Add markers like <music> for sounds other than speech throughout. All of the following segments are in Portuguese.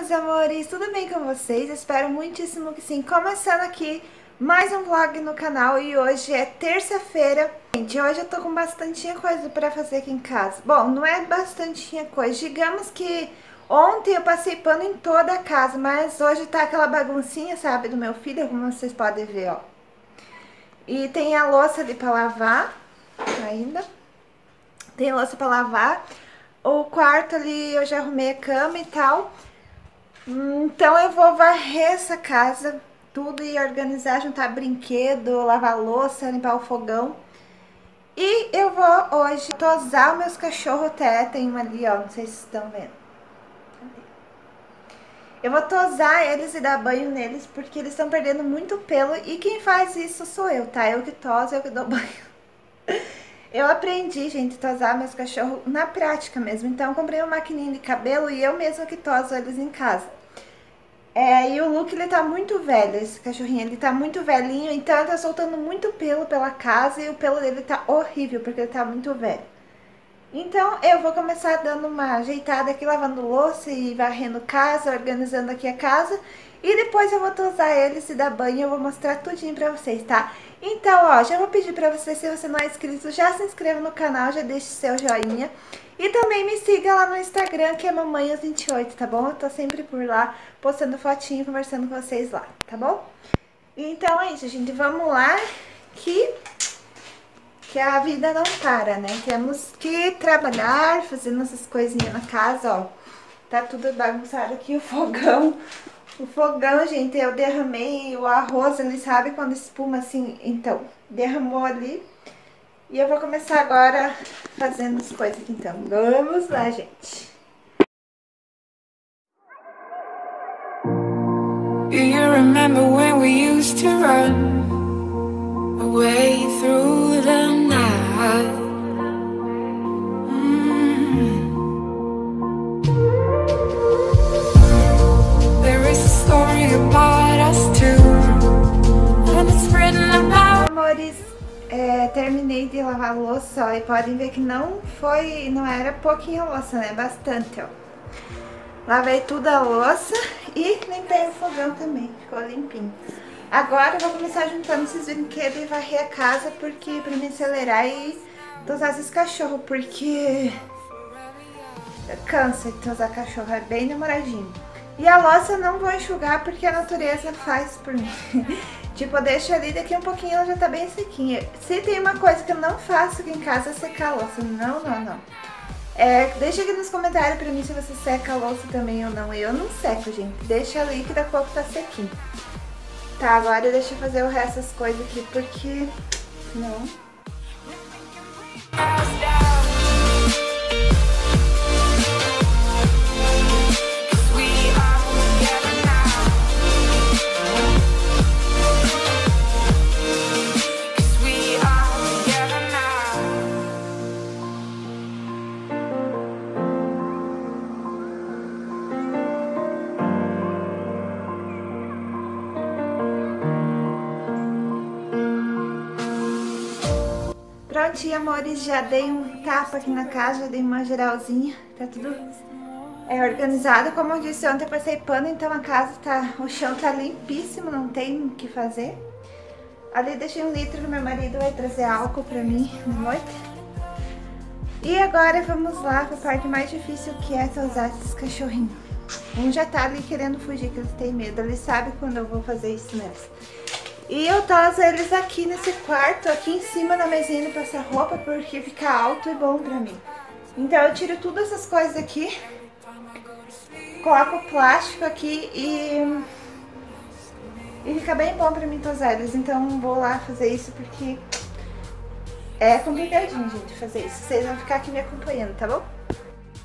meus amores, tudo bem com vocês? Espero muitíssimo que sim. Começando aqui mais um vlog no canal e hoje é terça-feira. Gente, hoje eu tô com bastante coisa pra fazer aqui em casa. Bom, não é bastante coisa, digamos que ontem eu passei pano em toda a casa, mas hoje tá aquela baguncinha, sabe, do meu filho, como vocês podem ver, ó. E tem a louça ali pra lavar ainda. Tem louça pra lavar. O quarto ali eu já arrumei a cama e tal. Então eu vou varrer essa casa tudo e organizar, juntar brinquedo, lavar louça, limpar o fogão. E eu vou hoje tosar meus cachorros até, tem um ali, ó, não sei se estão vendo. Eu vou tosar eles e dar banho neles, porque eles estão perdendo muito pelo e quem faz isso sou eu, tá? Eu que toso, eu que dou <laughs> banho. Eu aprendi, gente, tosar meus cachorros na prática mesmo. Então, eu comprei uma maquininha de cabelo e eu mesma que toso eles em casa. É, e o Luke, ele tá muito velho, esse cachorrinho, ele tá muito velhinho, então ele tá soltando muito pelo pela casa e o pelo dele tá horrível, porque ele tá muito velho. Então, eu vou começar dando uma ajeitada aqui, lavando louça e varrendo casa, organizando aqui a casa. E depois eu vou tosar eles e dar banho eu vou mostrar tudinho pra vocês, tá? Então, ó, já vou pedir pra você, se você não é inscrito, já se inscreva no canal, já deixe seu joinha. E também me siga lá no Instagram, que é Mamanhas28, tá bom? Eu tô sempre por lá, postando fotinho, conversando com vocês lá, tá bom? Então é isso, gente. Vamos lá, que, que a vida não para, né? Temos que trabalhar, fazer nossas coisinhas na casa, ó. Tá tudo bagunçado aqui, o fogão o fogão, gente, eu derramei o arroz ali, sabe quando espuma assim? Então, derramou ali. E eu vou começar agora fazendo as coisas aqui, então. Vamos lá, gente. Do you remember when we used to run Amores, é, terminei de lavar a louça, ó, e podem ver que não foi, não era pouquinho louça, né? Bastante, ó. Lavei tudo a louça e limpei o fogão também, ficou limpinho. Agora eu vou começar juntando esses brinquedos e varrer a casa, porque pra me acelerar e tosar esses cachorros, porque cansa de tosar cachorro, é bem demoradinho. E a louça não vou enxugar porque a natureza faz por mim. <laughs> tipo, eu deixo ali, daqui um pouquinho ela já tá bem sequinha. Se tem uma coisa que eu não faço aqui em casa é secar a louça. Não, não, não. É, deixa aqui nos comentários pra mim se você seca a louça também ou não. Eu não seco, gente. Deixa ali que daqui a pouco tá sequinho. Tá, agora deixa eu fazer o resto das coisas aqui porque... Não... Prontinho, amores, já dei um tapa aqui na casa, já dei uma geralzinha, tá tudo é, organizado. Como eu disse ontem, eu passei pano, então a casa tá, o chão tá limpíssimo, não tem o que fazer. Ali deixei um litro, meu marido vai trazer álcool pra mim na noite. E agora vamos lá pra parte mais difícil que é usar esses cachorrinhos. Um já tá ali querendo fugir, que eles têm medo, ele sabe quando eu vou fazer isso neles. E eu toso eles aqui nesse quarto, aqui em cima da mesinha de passar roupa, porque fica alto e bom pra mim. Então eu tiro todas essas coisas aqui, coloco o plástico aqui e, e fica bem bom pra mim tosar eles. Então vou lá fazer isso porque é complicadinho, gente, fazer isso. Vocês vão ficar aqui me acompanhando, tá bom?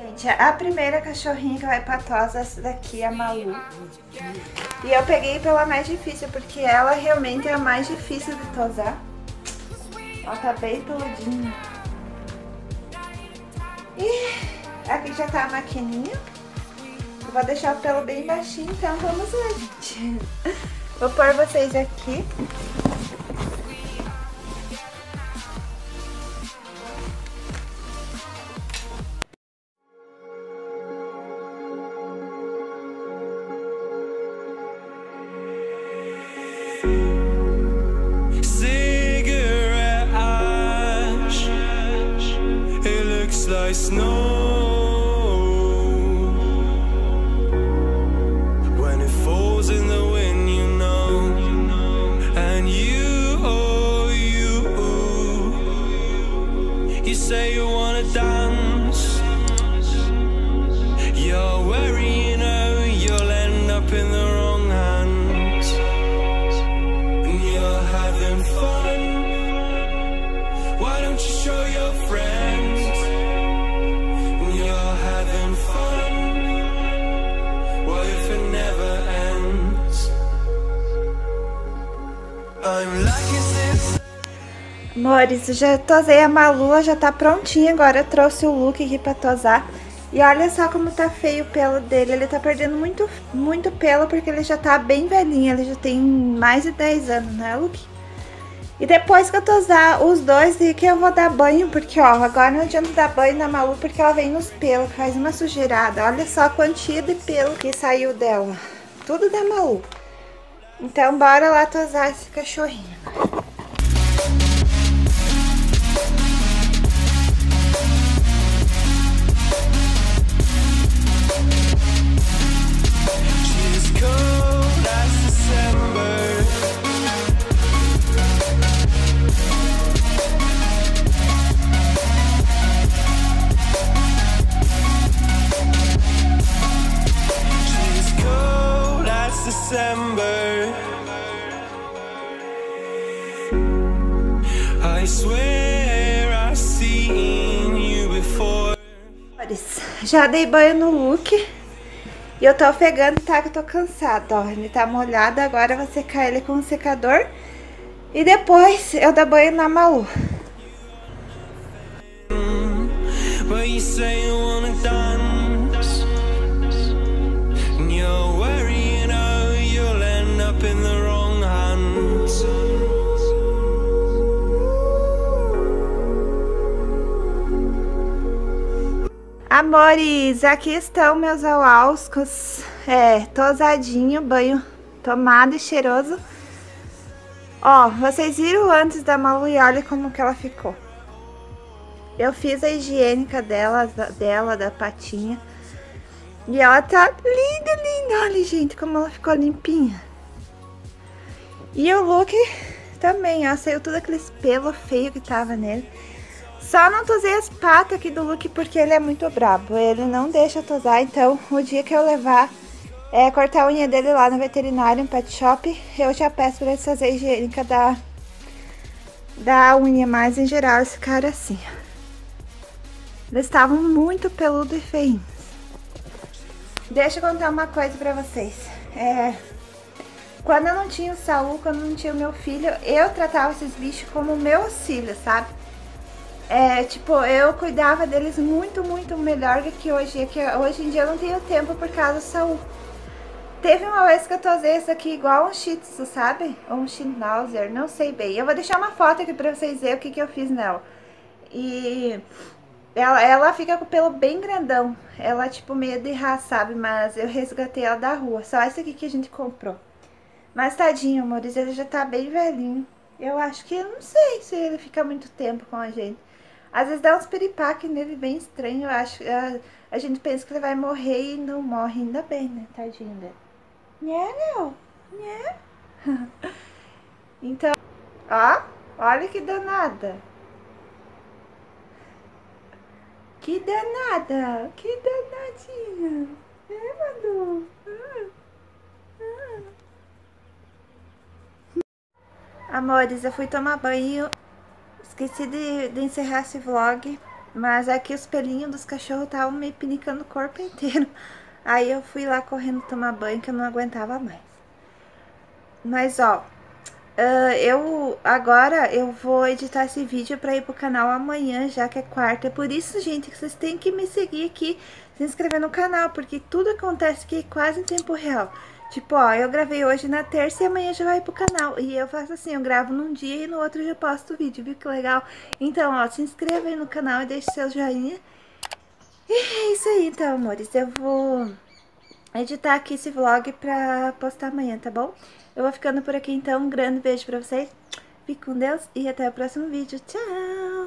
Gente, a primeira cachorrinha que vai pra tosa, essa daqui é a Malu. E eu peguei pela mais difícil, porque ela realmente é a mais difícil de tosar. Ela tá bem peludinha. E aqui já tá a maquininha. Eu vou deixar o pelo bem baixinho, então vamos lá, gente. Vou pôr vocês aqui. White snow. When it falls in the wind, you know. And you, oh, you, you say you wanna dance. You're you know, you'll end up in the Amores, já tosei a Malu, já tá prontinha agora. Eu trouxe o look aqui pra tosar. E olha só como tá feio o pelo dele. Ele tá perdendo muito, muito pelo porque ele já tá bem velhinho. Ele já tem mais de 10 anos, né, Luke? E depois que eu tosar os dois, que eu vou dar banho, porque ó, agora não adianta dar banho na Malu porque ela vem nos pelos, faz uma sujeirada. Olha só a quantia de pelo que saiu dela. Tudo da Malu. Então bora lá tosar esse cachorrinho. Cold as December. Já dei banho no look. E eu tô ofegando, tá? Que eu tô cansada, ó. Ele tá molhado, agora eu vou secar ele com o secador. E depois eu dou banho na Malu. But you say you wanna dance. And you're Amores, aqui estão meus auauscos. É, tosadinho, banho tomado e cheiroso. Ó, vocês viram antes da Malu e olha como que ela ficou. Eu fiz a higiênica dela, dela, da patinha. E ela tá linda, linda. Olha, gente, como ela ficou limpinha. E o look também, ó. Saiu tudo aqueles pelo feio que tava nele. Só não tosei as patas aqui do look porque ele é muito brabo. Ele não deixa tosar, então o dia que eu levar é, cortar a unha dele lá no veterinário, em pet shop, eu já peço pra eles fazer higiênica da, da unha, mas em geral esse cara assim. Eles estavam muito peludo e feinhos. Deixa eu contar uma coisa pra vocês. É, quando eu não tinha o Saul, quando eu não tinha o meu filho, eu tratava esses bichos como meus filhos, sabe? É, tipo, eu cuidava deles muito, muito melhor do que hoje. É que hoje em dia eu não tenho tempo por causa do Saul. Teve uma vez que eu tosei esse aqui igual um shih tzu, sabe? Ou um schnauzer, não sei bem. Eu vou deixar uma foto aqui pra vocês verem o que, que eu fiz nela. E ela, ela fica com o pelo bem grandão. Ela, tipo, meio de raça, sabe? Mas eu resgatei ela da rua. Só esse aqui que a gente comprou. Mas tadinho, amores, ele já tá bem velhinho. Eu acho que, eu não sei se ele fica muito tempo com a gente. Às vezes dá uns piripaque nele bem estranho. Eu acho a, a gente pensa que ele vai morrer e não morre. Ainda bem, né? Tadinho dele. Né, meu? Né? <laughs> então, ó, olha que danada. Que danada. Que danadinha. Amores, eu fui tomar banho. Esqueci de, de encerrar esse vlog. Mas aqui os pelinhos dos cachorros estavam me pinicando o corpo inteiro. <laughs> Aí eu fui lá correndo tomar banho que eu não aguentava mais. Mas ó, ah, eu agora eu vou editar esse vídeo pra ir pro canal amanhã, já que é quarta. É por isso, gente, que vocês têm que me seguir aqui, se inscrever no canal, porque tudo acontece aqui quase em tempo real. Tipo, ó, eu gravei hoje na terça e amanhã já vai pro canal. E eu faço assim, eu gravo num dia e no outro já posto o vídeo, viu que legal? Então, ó, se inscreva aí no canal e deixe seu joinha. E é isso aí, então, amores. Eu vou editar aqui esse vlog pra postar amanhã, tá bom? Eu vou ficando por aqui, então. Um grande beijo pra vocês. Fique com Deus e até o próximo vídeo. Tchau!